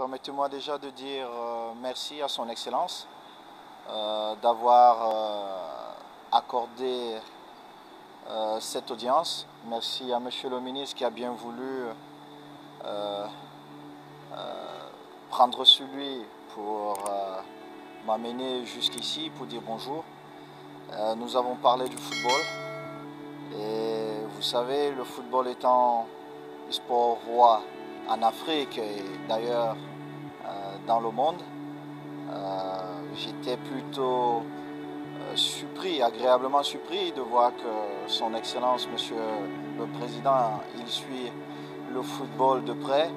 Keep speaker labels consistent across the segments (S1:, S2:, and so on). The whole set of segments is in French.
S1: Permettez-moi déjà de dire euh, merci à son Excellence euh, d'avoir euh, accordé cette audience. Merci à Monsieur le ministre qui a bien voulu prendre sur lui pour m'amener jusqu'ici pour dire bonjour. nous avons parlé du football et vous savez, le football étant le sport roi en Afrique et d'ailleurs euh, dans le monde. Euh, j'étais plutôt euh, surpris, agréablement surpris de voir que son Excellence, Monsieur le Président, il suit le football de près,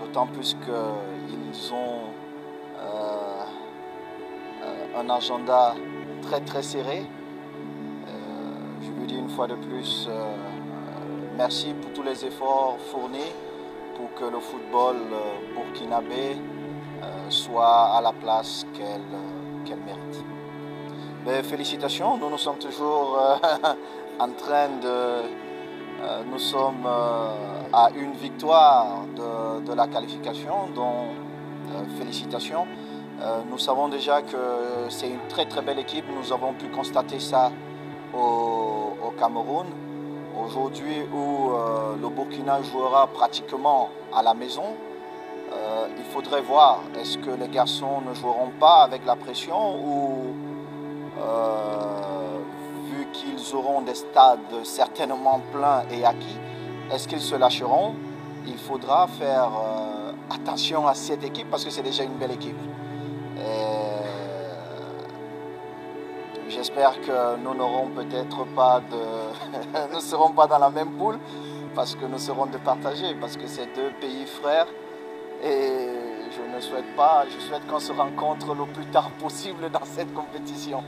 S1: d'autant plus qu'ils ont un agenda très très serré. je lui dis une fois de plus, merci pour tous les efforts fournis pour que le football euh, burkinabé euh, soit à la place qu'elle mérite. Mais félicitations, nous sommes toujours euh, en train de... nous sommes à une victoire de, la qualification, donc félicitations. nous savons déjà que c'est une très très belle équipe, nous avons pu constater ça au Cameroun. Aujourd'hui où euh, le Burkina jouera pratiquement à la maison, euh, il faudrait voir est-ce que les garçons ne joueront pas avec la pression ou euh, vu qu'ils auront des stades certainement pleins et acquis, est-ce qu'ils se lâcheront? Il faudra faire attention à cette équipe parce que c'est déjà une belle équipe. J'espère que nous n'aurons peut-être pas de... nous ne serons pas dans la même poule parce que nous serons départagés, parce que c'est deux pays frères et je ne souhaite pas, je souhaite qu'on se rencontre le plus tard possible dans cette compétition.